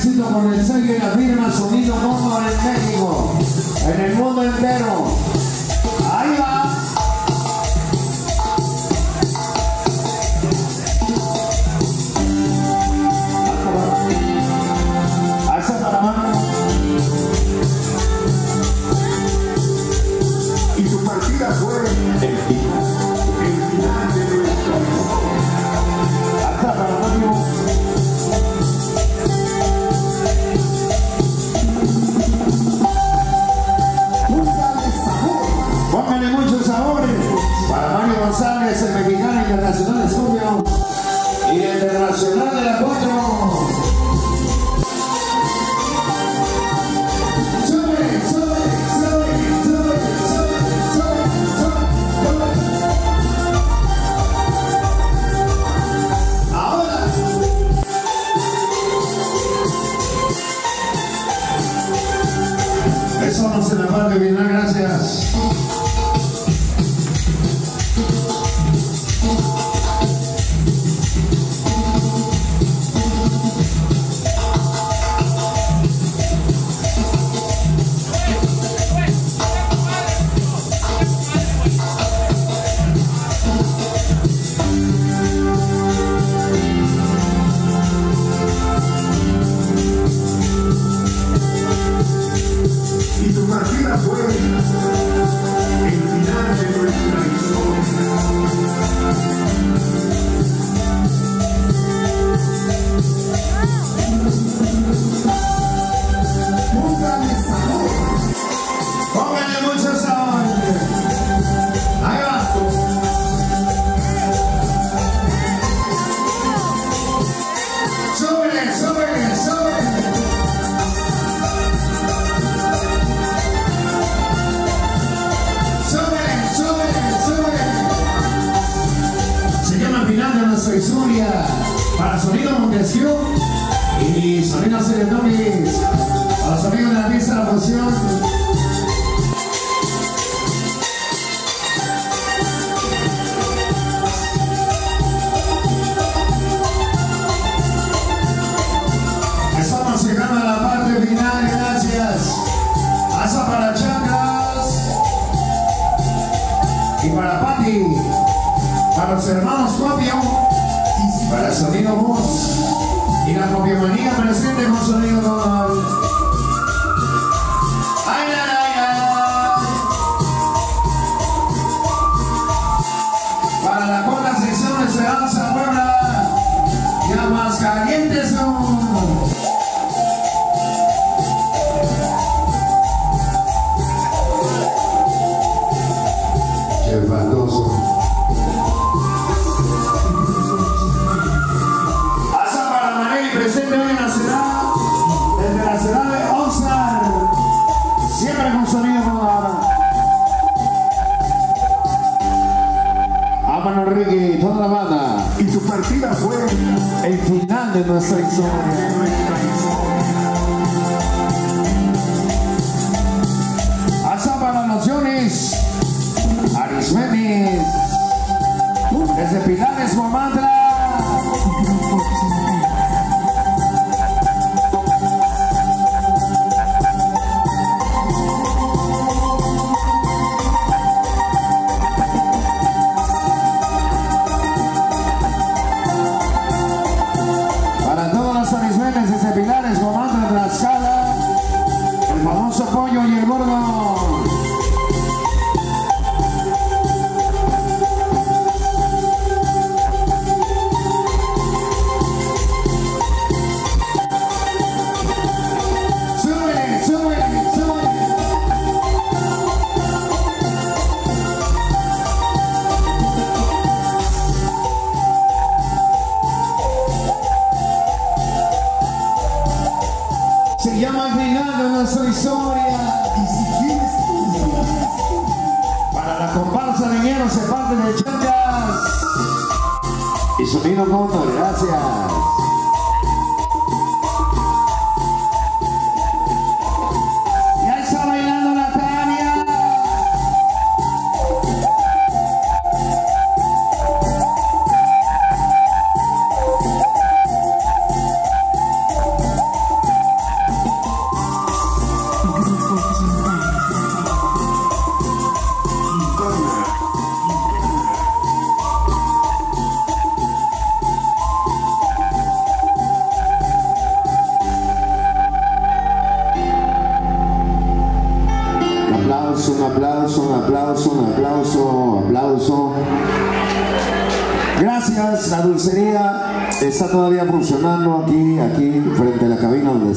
éxito con el sello y la firma Sonido Mundo en México, en el mundo entero. y internacional. Para Sonido Montesión y Sonido Ceredonis, a los amigos de la mesa de la función. Estamos llegando a la parte final, gracias. Asa para Chacas y para Pati, para los hermanos sonido voz y la copiomanía presente con sonido el final de nuestra historia. Hasta para nociones, Arismenis, desde Pinales, Mamandra. no se parten de chanchas. Y sonido mundo, gracias. Aplauso, un aplauso, aplauso. Gracias, la dulcería está todavía funcionando aquí, aquí, frente a la cabina donde